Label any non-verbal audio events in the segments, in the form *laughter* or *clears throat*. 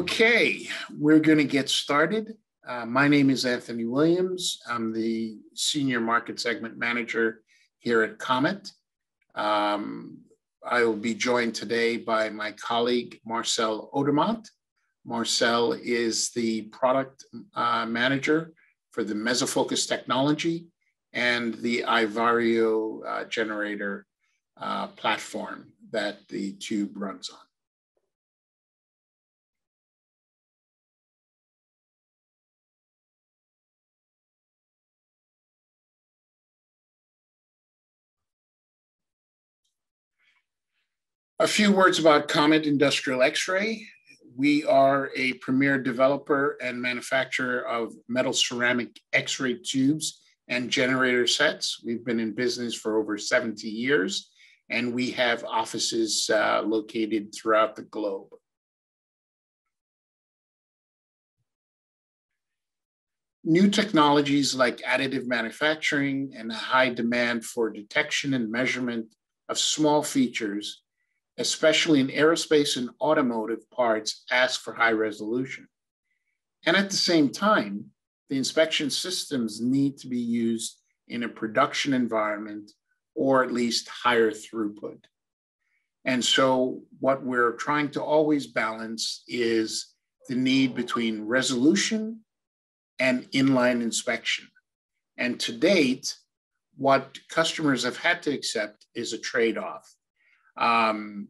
Okay, we're going to get started. Uh, my name is Anthony Williams. I'm the Senior Market Segment Manager here at Comet. Um, I will be joined today by my colleague, Marcel Odermatt. Marcel is the Product uh, Manager for the Mesofocus technology and the iVario uh, generator uh, platform that the tube runs on. A few words about Comet Industrial X-ray. We are a premier developer and manufacturer of metal ceramic X-ray tubes and generator sets. We've been in business for over 70 years, and we have offices uh, located throughout the globe. New technologies like additive manufacturing and high demand for detection and measurement of small features especially in aerospace and automotive parts, ask for high resolution. And at the same time, the inspection systems need to be used in a production environment or at least higher throughput. And so, what we're trying to always balance is the need between resolution and inline inspection. And to date, what customers have had to accept is a trade off. Um,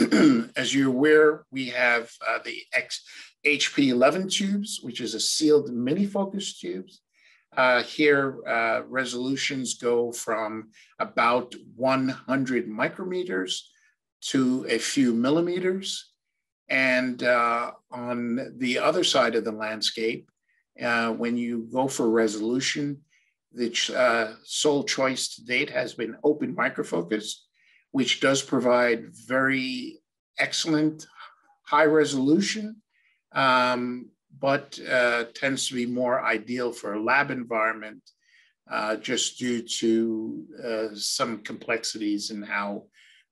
*clears throat* as you're aware, we have uh, the X, HP11 tubes, which is a sealed mini focus tubes. Uh, here, uh, resolutions go from about 100 micrometers to a few millimeters. And uh, on the other side of the landscape, uh, when you go for resolution, the uh, sole choice to date has been open microfocus, which does provide very excellent high resolution, um, but uh, tends to be more ideal for a lab environment uh, just due to uh, some complexities in how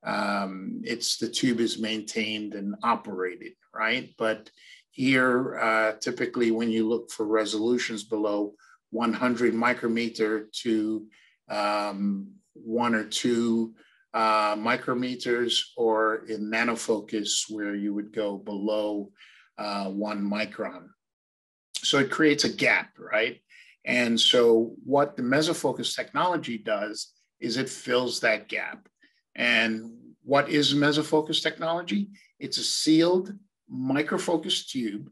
um, it's the tube is maintained and operated, right? But here, uh, typically when you look for resolutions below 100 micrometer to um, one or two uh, micrometers or in nanofocus where you would go below uh, one micron. So it creates a gap, right? And so what the mesofocus technology does is it fills that gap. And what is mesofocus technology? It's a sealed microfocus tube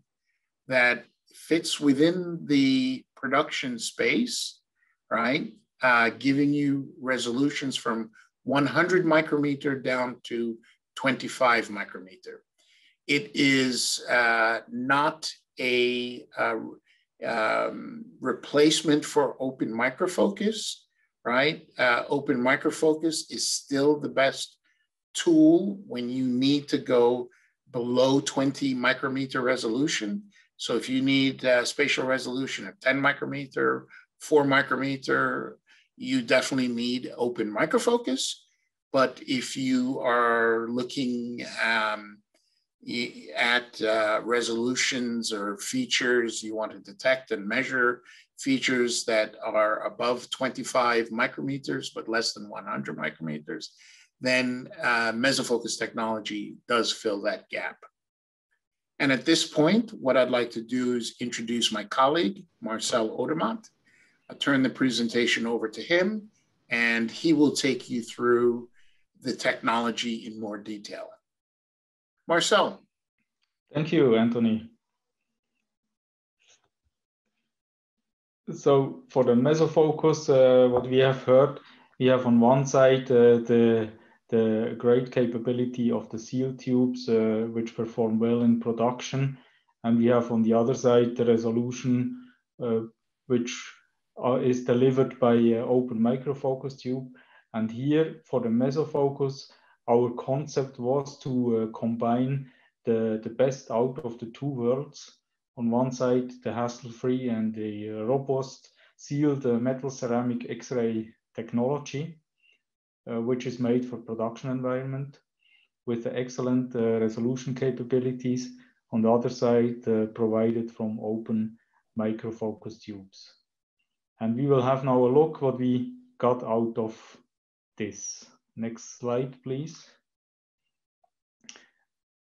that fits within the production space, right? Uh, giving you resolutions from 100 micrometer down to 25 micrometer. It is uh, not a uh, um, replacement for open microfocus, right? Uh, open microfocus is still the best tool when you need to go below 20 micrometer resolution. So if you need uh, spatial resolution of 10 micrometer, four micrometer, you definitely need open microfocus. But if you are looking um, at uh, resolutions or features, you want to detect and measure features that are above 25 micrometers, but less than 100 micrometers, then uh, mesofocus technology does fill that gap. And at this point, what I'd like to do is introduce my colleague, Marcel Odermatt. I'll turn the presentation over to him, and he will take you through the technology in more detail. Marcel. Thank you, Anthony. So for the mesofocus, uh, what we have heard, we have on one side uh, the the great capability of the seal tubes, uh, which perform well in production, and we have on the other side the resolution, uh, which is delivered by open microfocus tube, and here for the mesofocus, our concept was to uh, combine the, the best out of the two worlds. On one side, the hassle-free and the uh, robust sealed uh, metal ceramic X-ray technology, uh, which is made for production environment with excellent uh, resolution capabilities. On the other side, uh, provided from open microfocus tubes. And we will have now a look what we got out of this. Next slide, please.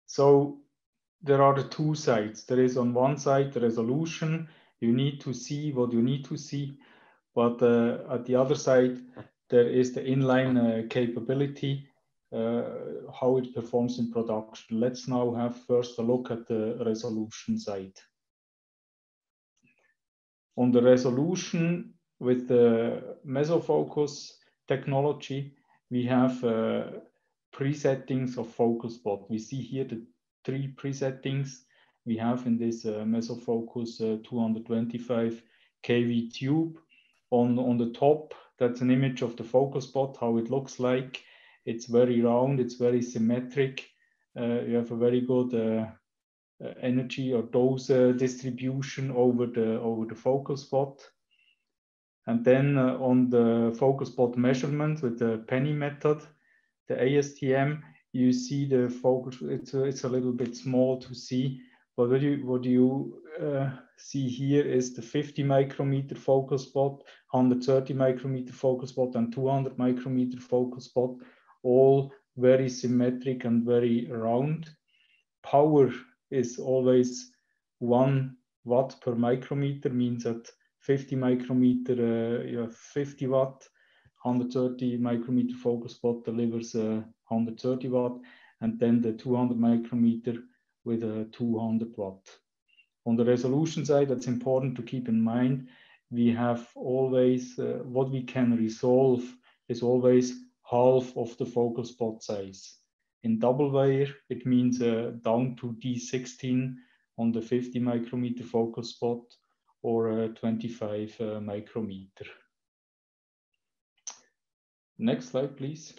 So there are the two sides. There is on one side the resolution. You need to see what you need to see. But uh, at the other side, there is the inline uh, capability, uh, how it performs in production. Let's now have first a look at the resolution side. On the resolution with the mesofocus technology, we have uh, presettings of focus spot. We see here the three presettings we have in this uh, mesofocus uh, 225 kV tube. On, on the top, that's an image of the focus spot, how it looks like. It's very round, it's very symmetric. Uh, you have a very good uh, energy or dose uh, distribution over the, over the focus spot. And then on the focus spot measurement with the penny method, the ASTM, you see the focus, it's a, it's a little bit small to see, but what you, what you uh, see here is the 50 micrometer focus spot, 130 micrometer focus spot, and 200 micrometer focus spot, all very symmetric and very round. Power is always one watt per micrometer, means that 50 micrometer, uh, you have 50 watt, 130 micrometer focus spot delivers uh, 130 watt, and then the 200 micrometer with a 200 watt. On the resolution side, that's important to keep in mind. We have always, uh, what we can resolve is always half of the focal spot size. In double wire, it means uh, down to D16 on the 50 micrometer focal spot or uh, 25 uh, micrometer. Next slide, please.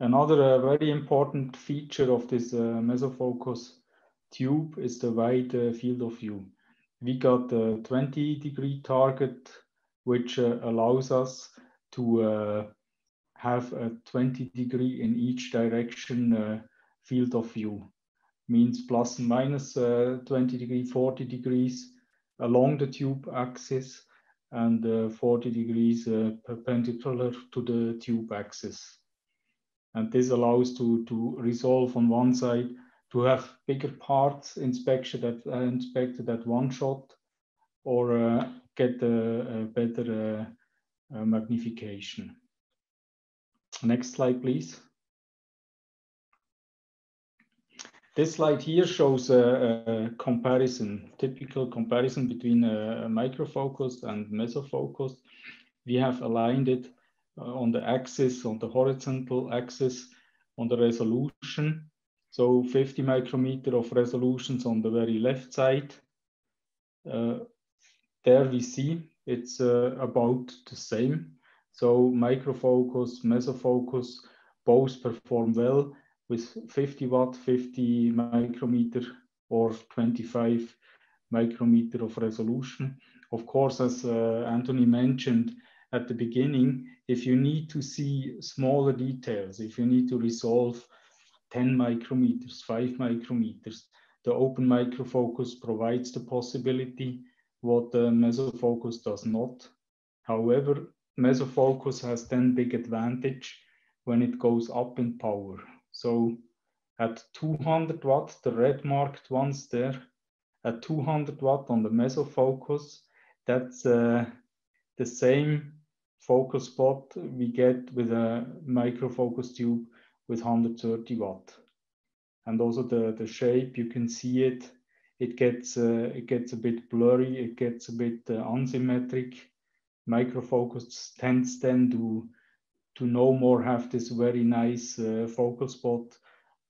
Another uh, very important feature of this uh, mesofocus tube is the wide uh, field of view. We got a 20 degree target, which allows us to have a 20 degree in each direction uh, field of view. Means plus and minus 20 degree, 40 degrees along the tube axis and 40 degrees perpendicular to the tube axis. And this allows to, to resolve on one side, to have bigger parts inspected at, uh, inspected at one shot, or uh, get a, a better uh, uh, magnification. Next slide, please. This slide here shows a, a comparison, typical comparison between a, microfocus and mesofocus. We have aligned it uh, on the axis, on the horizontal axis, on the resolution. So 50 micrometer of resolutions on the very left side. Uh, there we see it's uh, about the same. So microfocus, mesofocus, both perform well with 50 watt, 50 micrometer or 25 micrometer of resolution. Of course, as uh, Anthony mentioned, at the beginning, if you need to see smaller details, if you need to resolve 10 micrometers, 5 micrometers, the open microfocus provides the possibility what the mesofocus does not. However, mesofocus has then big advantage when it goes up in power. So at 200 watt, the red marked ones there, at 200 watt on the mesofocus, that's uh, the same focus spot we get with a microfocus tube with 130 watt. And also the, the shape, you can see it, it gets, uh, it gets a bit blurry, it gets a bit uh, unsymmetric. Microfocus tends then to, to no more have this very nice uh, focal spot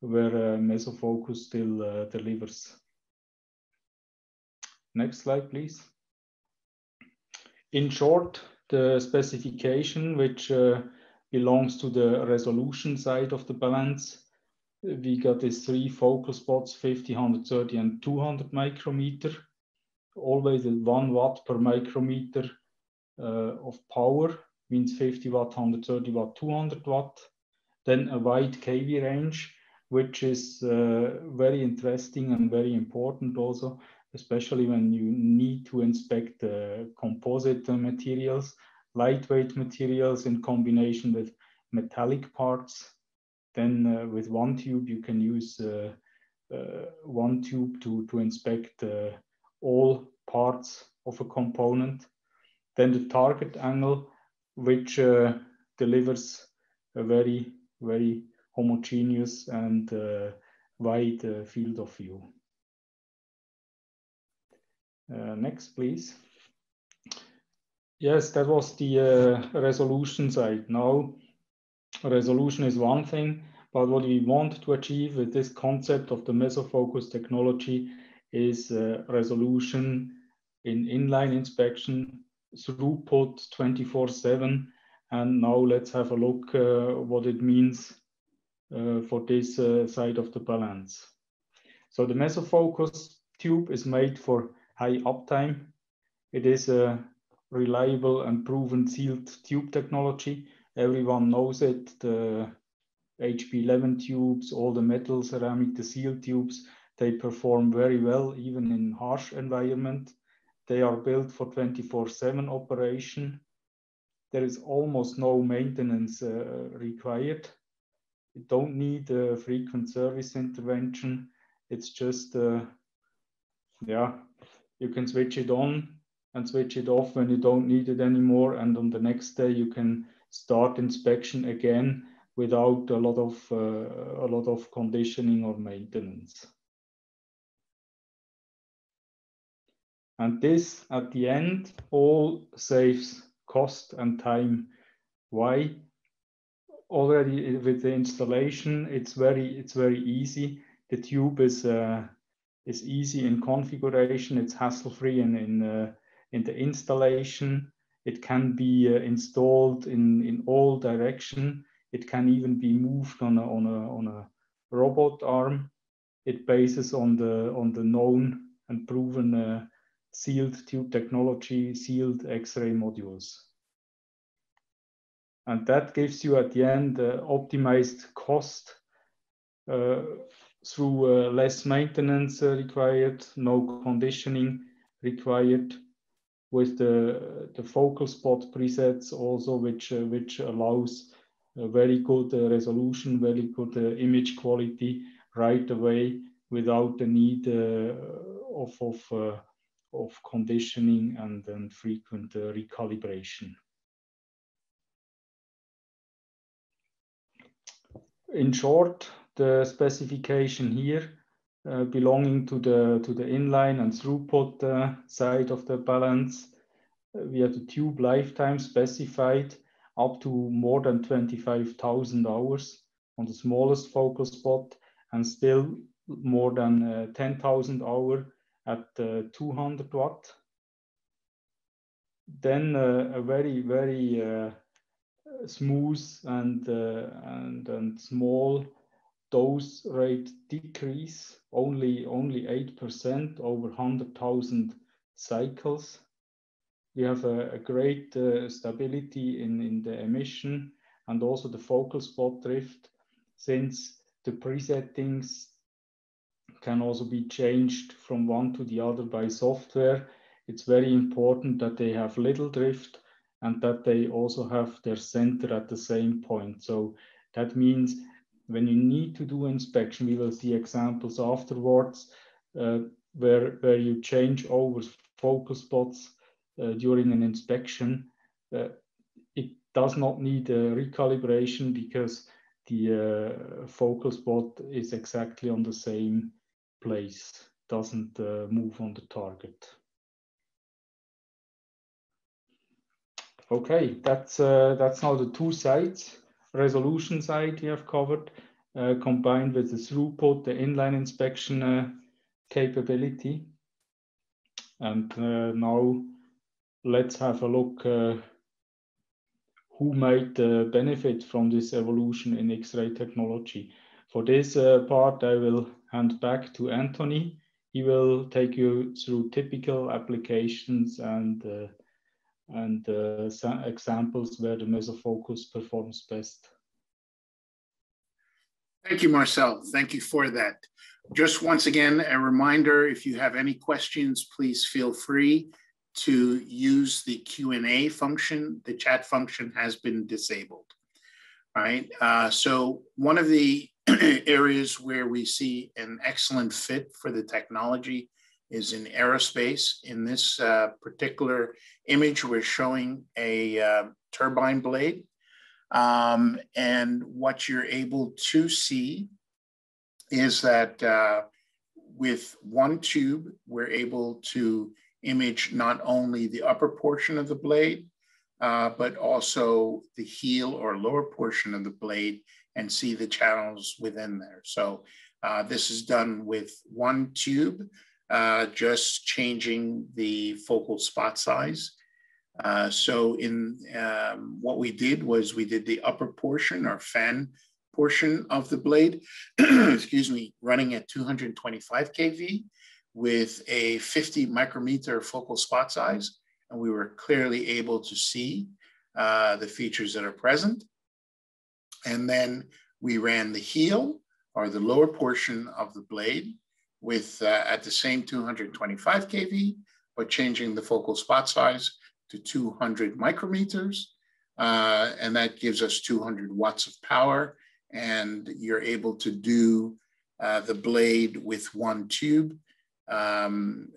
where uh, mesofocus still uh, delivers. Next slide, please. In short, the specification, which uh, belongs to the resolution side of the balance. We got these three focal spots, 50, 130, and 200 micrometer, always at one watt per micrometer of power, means 50 watt, 130 watt, 200 watt. Then a wide kV range, which is uh, very interesting and very important also, especially when you need to inspect uh, composite materials, lightweight materials in combination with metallic parts. Then uh, with one tube, you can use uh, uh, one tube to, to inspect uh, all parts of a component. Then the target angle, which delivers a very, very homogeneous and uh, wide uh, field of view. Uh, next, please. Yes, that was the resolution side. Now, resolution is one thing, but what we want to achieve with this concept of the mesofocus technology is uh, resolution in inline inspection, throughput 24-7. And now let's have a look uh, what it means uh, for this uh, side of the balance. So the mesofocus tube is made for high uptime. It is a reliable and proven sealed tube technology. Everyone knows it. The HP11 tubes, all the metal ceramic, the seal tubes, they perform very well even in harsh environment. They are built for 24-7 operation. There is almost no maintenance uh, required. You don't need a frequent service intervention. It's just, uh, yeah, you can switch it on and switch it off when you don't need it anymore. And on the next day, you can start inspection again without a lot of uh, a lot of conditioning or maintenance. And this at the end all saves cost and time. Why? already with the installation, it's very it's very easy. The tube is uh, is easy in configuration. It's hassle free in in uh, in the installation. It can be uh, installed in in all direction. It can even be moved on a on a on a robot arm. It bases on the on the known and proven uh, sealed tube technology, sealed X-ray modules. And that gives you at the end uh, optimized cost uh, through uh, less maintenance uh, required, no conditioning required, with the the focal spot presets also, which uh, which allows very good uh, resolution, very good image quality right away without the need of of of conditioning and, and frequent recalibration. in short, the specification here uh, belonging to the to the inline and throughput uh, side of the balance. Uh, we have the tube lifetime specified up to more than 25,000 hours on the smallest focal spot and still more than uh, 10,000 hour at uh, 200 watt. Then uh, a very, very smooth and, uh, and, and small dose rate decrease, only, only 8% over 100,000 cycles. We have a, a great uh, stability in, in the emission and also the focal spot drift since the presettings can also be changed from one to the other by software. It's very important that they have little drift and that they also have their center at the same point. So that means when you need to do inspection, we will see examples afterwards uh, where, where you change over focal spots uh, during an inspection. Uh, it does not need a recalibration because the uh, focal spot is exactly on the same place, doesn't uh, move on the target. Okay, that's uh, that's now the two sides. Resolution side we have covered, uh, combined with the throughput, the inline inspection uh, capability. And uh, now let's have a look uh, who might benefit from this evolution in X-ray technology. For this part, I will hand back to Anthony. He will take you through typical applications and and uh, examples where the mesofocus performs best. Thank you, Marcel. Thank you for that. Just once again, a reminder, if you have any questions, please feel free to use the Q&A function. The chat function has been disabled, right? Uh, so one of the *clears throat* areas where we see an excellent fit for the technology is in aerospace. In this uh, particular image, we're showing a uh, turbine blade. Um, and what you're able to see is that uh, with one tube, we're able to image not only the upper portion of the blade, uh, but also the heel or lower portion of the blade and see the channels within there. So uh, this is done with one tube, uh, just changing the focal spot size. Uh, so in um, what we did was we did the upper portion or fan portion of the blade, *clears throat* excuse me, running at 225 kV with a 50 micrometer focal spot size. And we were clearly able to see uh, the features that are present. And then we ran the heel or the lower portion of the blade with uh, at the same 225 kV, but changing the focal spot size to 200 micrometers. Uh, and that gives us 200 watts of power. And you're able to do uh, the blade with one tube. Um,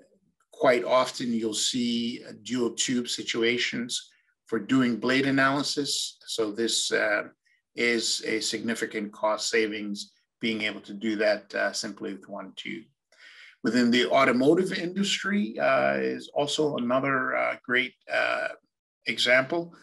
quite often you'll see dual tube situations for doing blade analysis. So this uh, is a significant cost savings being able to do that uh, simply with one tube. Within the automotive industry uh, is also another uh, great uh, example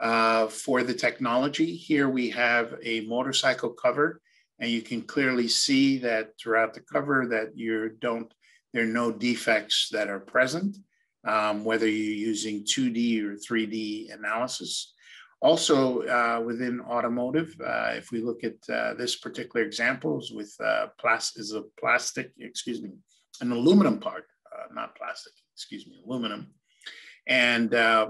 uh, for the technology. Here we have a motorcycle cover and you can clearly see that throughout the cover that you don't, there are no defects that are present, um, whether you're using 2D or 3D analysis. Also uh, within automotive, uh, if we look at uh, this particular examples with uh, plastic, is a plastic, excuse me, an aluminum part, uh, not plastic, excuse me, aluminum. And uh,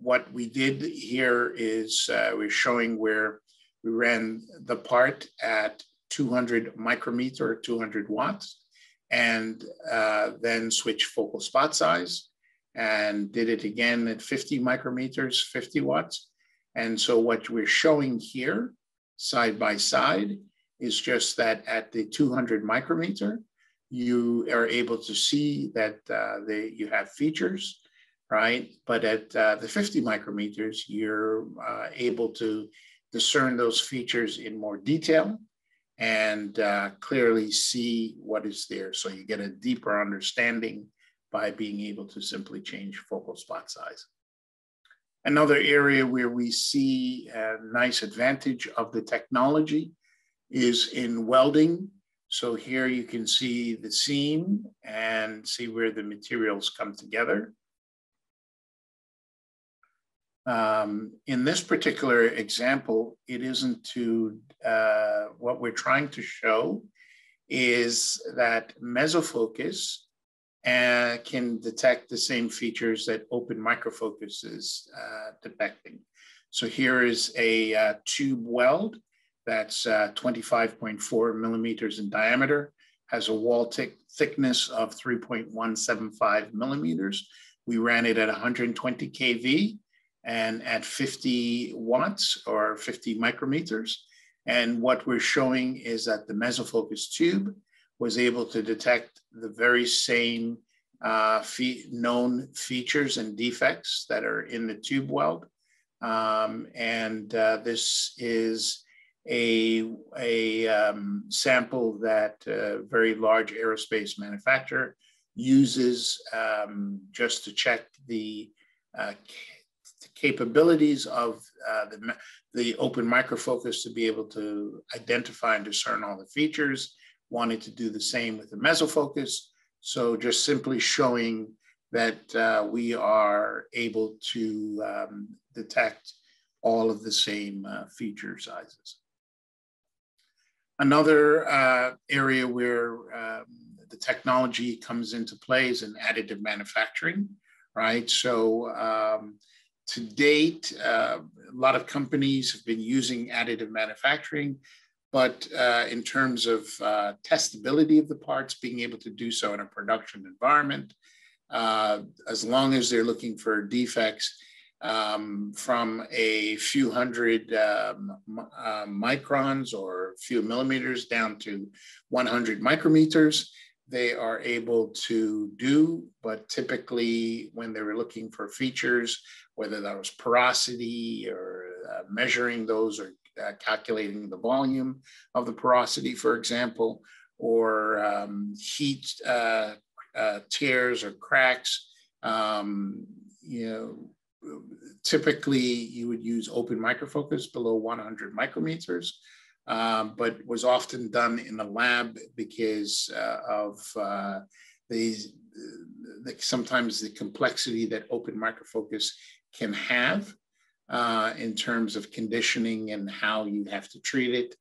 what we did here is we're showing where we ran the part at 200 micrometer, 200 watts, and then switch focal spot size and did it again at 50 micrometers, 50 watts, and so what we're showing here side by side is just that at the 200 micrometer, you are able to see that uh, they, you have features, right? But at uh, the 50 micrometers, you're uh, able to discern those features in more detail and uh, clearly see what is there. So you get a deeper understanding by being able to simply change focal spot size. Another area where we see a nice advantage of the technology is in welding. So here you can see the seam and see where the materials come together. Um, in this particular example, it isn't to, uh, what we're trying to show is that mesofocus uh, can detect the same features that open microfocus is uh, detecting. So here is a uh, tube weld that's uh, 25.4 millimeters in diameter, has a wall thickness of 3.175 millimeters. We ran it at 120 kV and at 50 watts or 50 micrometers. And what we're showing is that the mesofocus tube was able to detect the very same uh, fe known features and defects that are in the tube weld. Um, and uh, this is a, a um, sample that a very large aerospace manufacturer uses um, just to check the uh, capabilities of uh, the, the open microfocus to be able to identify and discern all the features wanted to do the same with the mesofocus. So just simply showing that uh, we are able to um, detect all of the same uh, feature sizes. Another uh, area where um, the technology comes into play is in additive manufacturing, right? So um, to date, uh, a lot of companies have been using additive manufacturing but uh, in terms of uh, testability of the parts, being able to do so in a production environment, uh, as long as they're looking for defects um, from a few hundred um, uh, microns or a few millimeters down to 100 micrometers, they are able to do, but typically when they were looking for features, whether that was porosity or uh, measuring those or uh, calculating the volume of the porosity, for example, or um, heat uh, uh, tears or cracks. Um, you know, typically you would use open microfocus below 100 micrometers, um, but was often done in the lab because uh, of uh, the, sometimes the complexity that open microfocus can have uh, in terms of conditioning and how you have to treat it.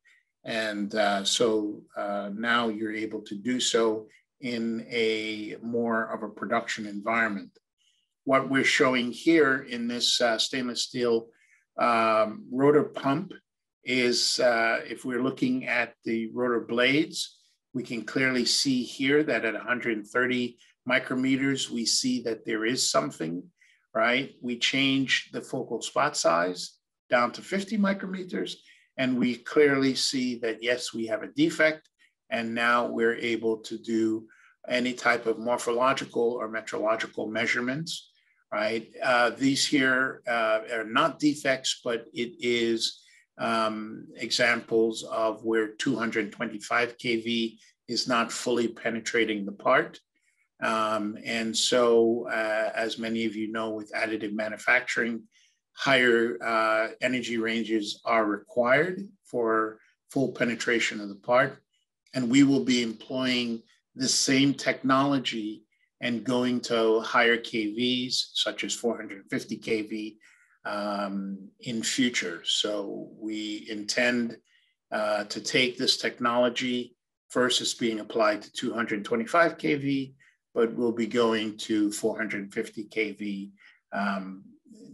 And uh, so uh, now you're able to do so in a more of a production environment. What we're showing here in this uh, stainless steel um, rotor pump is uh, if we're looking at the rotor blades, we can clearly see here that at 130 micrometers, we see that there is something right? We change the focal spot size down to 50 micrometers, and we clearly see that, yes, we have a defect, and now we're able to do any type of morphological or metrological measurements, right? Uh, these here uh, are not defects, but it is um, examples of where 225 kV is not fully penetrating the part. Um, and so, uh, as many of you know, with additive manufacturing, higher uh, energy ranges are required for full penetration of the part. And we will be employing the same technology and going to higher KVs, such as 450 kV, um, in future. So we intend uh, to take this technology. First, it's being applied to 225 kV, but we'll be going to 450 kV um,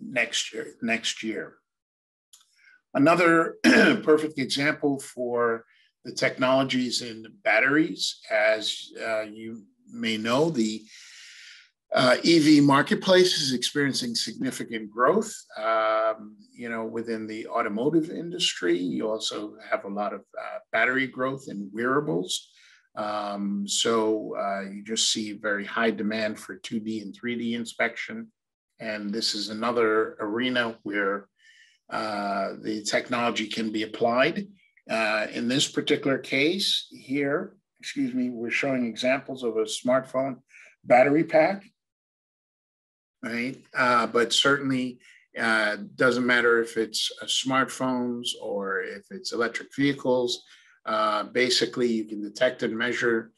next year. Next year. Another *clears throat* perfect example for the technologies in batteries, as uh, you may know, the uh, EV marketplace is experiencing significant growth. Um, you know, within the automotive industry, you also have a lot of uh, battery growth in wearables. Um, so uh, you just see very high demand for 2D and 3D inspection. And this is another arena where uh, the technology can be applied. Uh, in this particular case here, excuse me, we're showing examples of a smartphone battery pack, right? Uh, but certainly uh, doesn't matter if it's uh, smartphones or if it's electric vehicles, uh, basically, you can detect and measure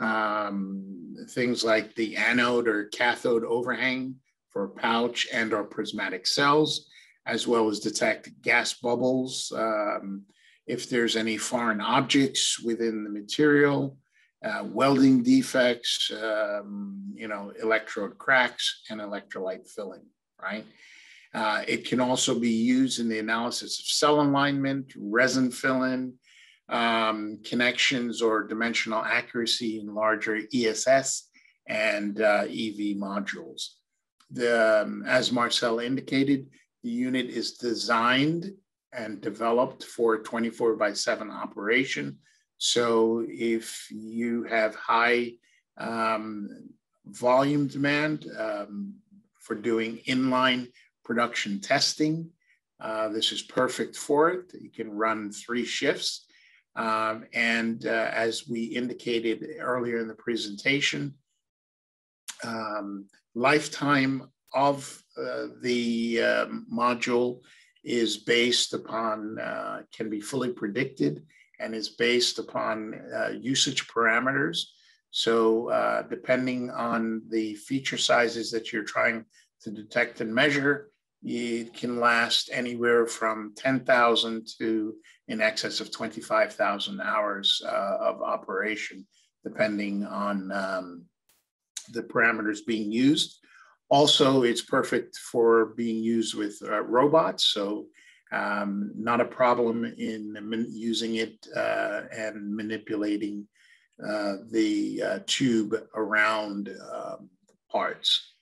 um, things like the anode or cathode overhang for pouch and or prismatic cells, as well as detect gas bubbles, um, if there's any foreign objects within the material, uh, welding defects, um, you know, electrode cracks and electrolyte filling, right? Uh, it can also be used in the analysis of cell alignment, resin filling, um, connections or dimensional accuracy in larger ESS and uh, EV modules. The, um, as Marcel indicated, the unit is designed and developed for 24 by 7 operation. So if you have high um, volume demand um, for doing inline production testing, uh, this is perfect for it. You can run three shifts um, and uh, as we indicated earlier in the presentation, um, lifetime of uh, the uh, module is based upon, uh, can be fully predicted and is based upon uh, usage parameters. So uh, depending on the feature sizes that you're trying to detect and measure, it can last anywhere from 10,000 to in excess of 25,000 hours uh, of operation, depending on um, the parameters being used. Also, it's perfect for being used with uh, robots. So Um, not a problem in using it uh, and manipulating uh, the uh, tube around um, parts.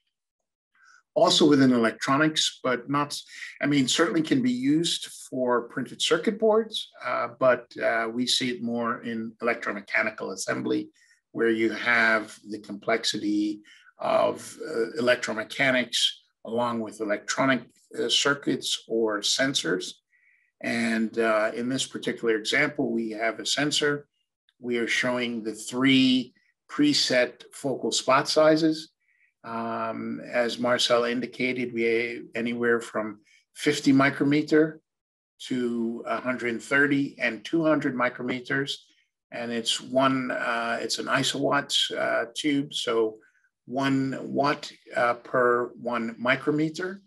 Also within electronics, but not, I mean, certainly can be used for printed circuit boards, uh, but uh, we see it more in electromechanical assembly, where you have the complexity of uh, electromechanics along with electronic uh, circuits or sensors. And uh, in this particular example, we have a sensor. We are showing the three preset focal spot sizes. Um, as Marcel indicated, we anywhere from 50 micrometer to 130 and 200 micrometers. And it's one, uh, it's an isowatt uh, tube. So one watt uh, per one micrometer.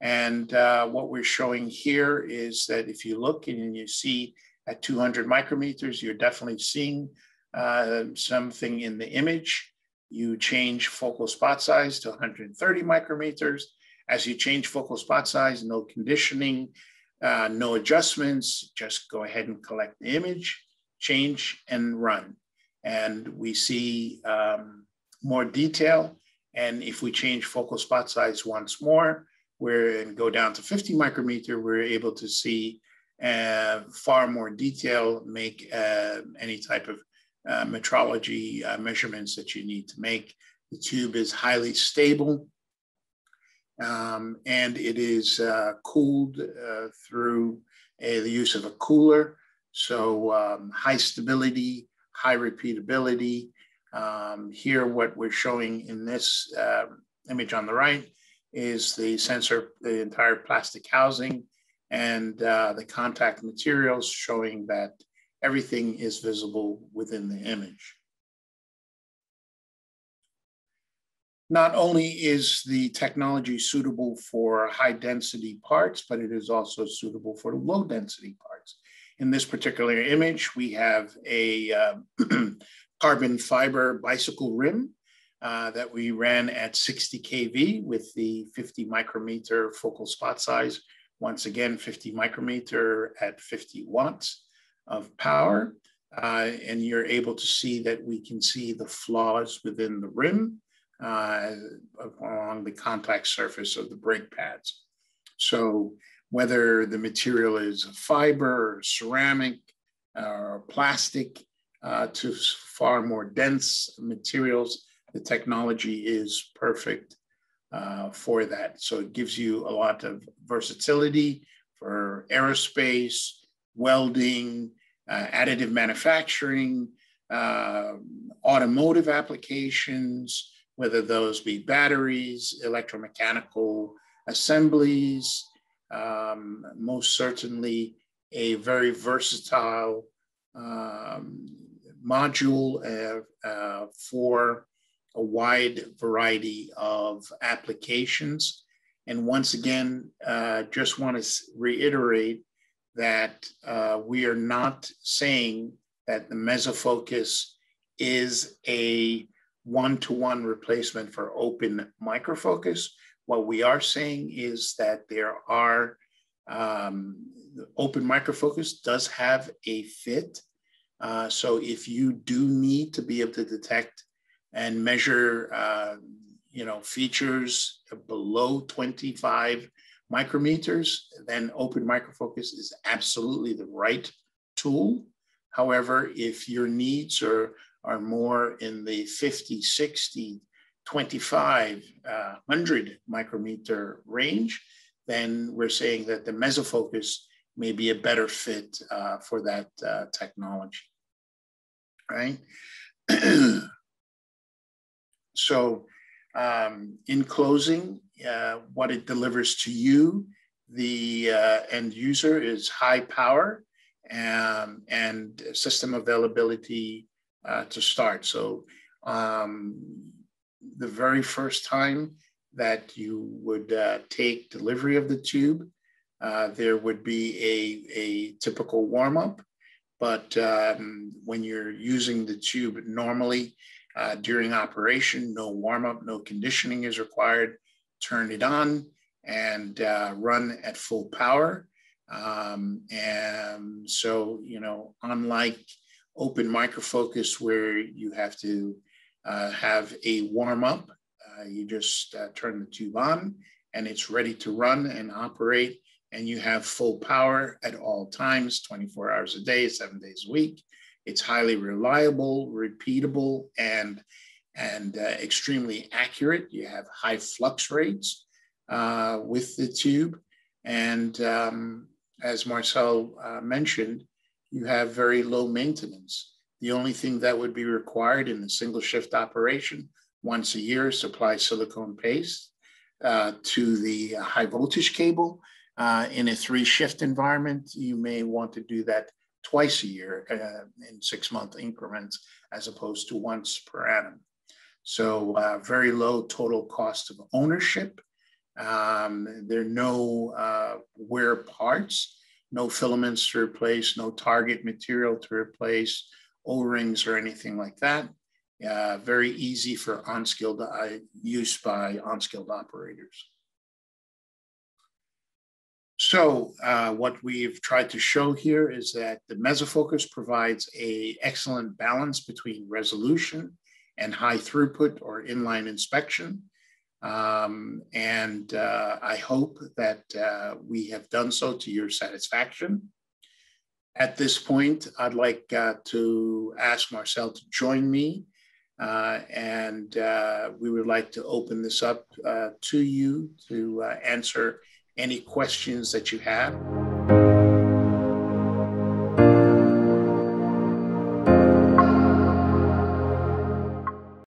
And uh, what we're showing here is that if you look and you see at 200 micrometers, you're definitely seeing uh, something in the image. You change focal spot size to 130 micrometers. As you change focal spot size, no conditioning, uh, no adjustments, just go ahead and collect the image, change and run. And we see um, more detail. And if we change focal spot size once more, we're and go down to 50 micrometer, we're able to see uh, far more detail, make uh, any type of uh, metrology uh, measurements that you need to make. The tube is highly stable um, and it is uh, cooled uh, through a, the use of a cooler. So um, high stability, high repeatability, um, here, what we're showing in this uh, image on the right is the sensor, the entire plastic housing and uh, the contact materials showing that everything is visible within the image. Not only is the technology suitable for high density parts, but it is also suitable for low density parts. In this particular image, we have a uh, *clears throat* carbon fiber bicycle rim uh, that we ran at 60 kV with the 50 micrometer focal spot size. Once again, 50 micrometer at 50 watts of power. Uh, and you're able to see that we can see the flaws within the rim uh, along the contact surface of the brake pads. So whether the material is fiber ceramic or plastic, uh, to far more dense materials. The technology is perfect uh, for that. So it gives you a lot of versatility for aerospace, welding, uh, additive manufacturing, uh, automotive applications, whether those be batteries, electromechanical assemblies, um, most certainly a very versatile um, module uh, uh, for a wide variety of applications. And once again, uh, just want to reiterate that we are not saying that the mesofocus is a one-to-one replacement for open microfocus. What we are saying is that there are, um, open microfocus does have a fit uh, so if you do need to be able to detect and measure, uh, you know, features below 25 micrometers, then open microfocus is absolutely the right tool. However, if your needs are, are more in the 50, 60, 25, uh, 100 micrometer range, then we're saying that the mesofocus may be a better fit uh, for that uh, technology right? *clears throat* so um, in closing, uh, what it delivers to you, the uh, end user, is high power um, and system availability uh, to start. So um, the very first time that you would uh, take delivery of the tube, uh, there would be a, a typical warm up but um, when you're using the tube normally uh, during operation, no warm up, no conditioning is required. Turn it on and uh, run at full power. Um, and so, you know, unlike open microfocus where you have to uh, have a warm up, uh, you just uh, turn the tube on and it's ready to run and operate and you have full power at all times, 24 hours a day, seven days a week. It's highly reliable, repeatable, and, and uh, extremely accurate. You have high flux rates uh, with the tube. And um, as Marcel uh, mentioned, you have very low maintenance. The only thing that would be required in a single shift operation once a year is supply silicone paste uh, to the high voltage cable. Uh, in a three shift environment, you may want to do that twice a year uh, in six month increments as opposed to once per annum. So, uh, very low total cost of ownership. Um, there are no uh, wear parts, no filaments to replace, no target material to replace, O rings or anything like that. Uh, very easy for unskilled uh, use by unskilled operators. So uh, what we've tried to show here is that the mesofocus provides a excellent balance between resolution and high throughput or inline inspection. Um, and uh, I hope that uh, we have done so to your satisfaction. At this point, I'd like uh, to ask Marcel to join me uh, and uh, we would like to open this up to you to answer any questions that you have.